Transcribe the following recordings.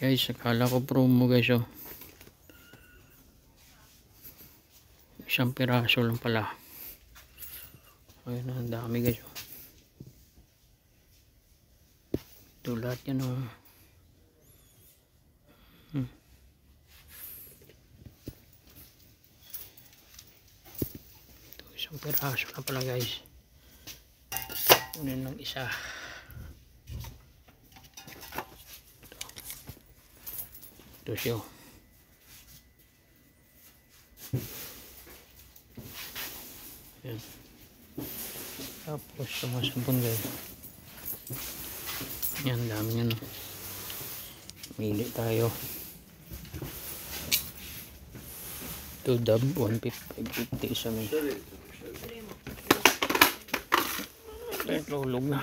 Guys, akala ko promo guys oh. Isang piraso lang pala. Ayun ang dami guys oh. Ito lahat yan oh. Hmm. Ito isang piraso na pala guys. Kunin lang isa. Ito siya. oh. Yan. Tapos sumasabon guys. Yan, dami oh. Mili tayo. Ito dab, 150 isa may. Ito, tulog na.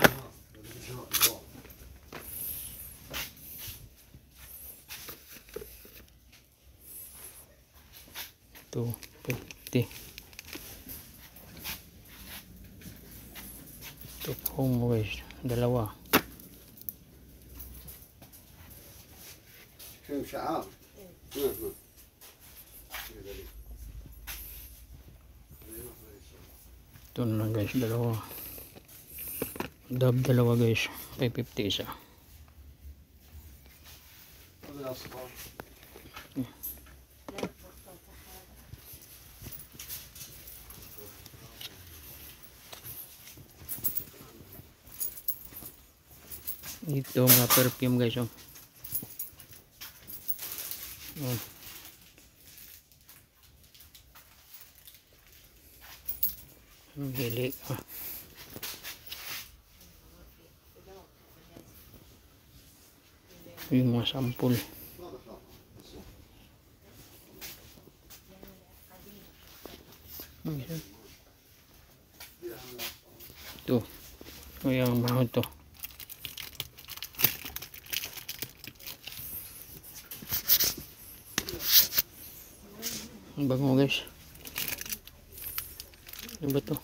250 took home waste dalawa. Yung siya ah ito na lang guys. Dalawa. Dab dalawa guys. 550 isa. What else Ito mga perfume guys oh. Oh. Ang hili ka. Yung mga sampul. Ito. Ito yung mga ito. Ang bango guys. Ano ba to?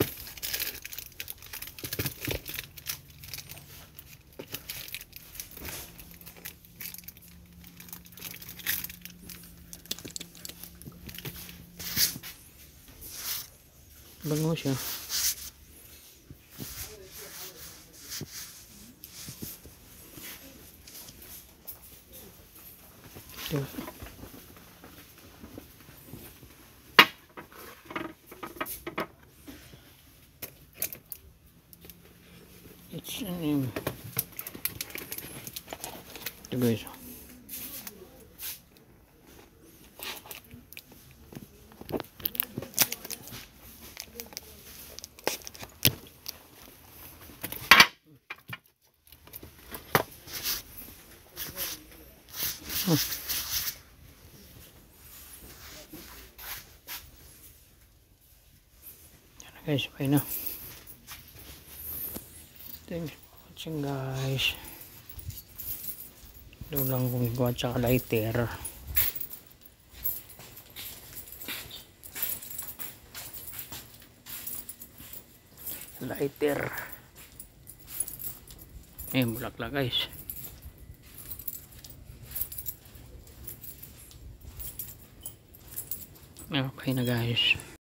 Bango siya. Ito. It's um, ito guys. Oh. Yan na guys, bye na. Thanks for watching guys. Ito lang gumagawa tsaka lighter. Lighter. Eh, bulaklak guys. Okay na guys.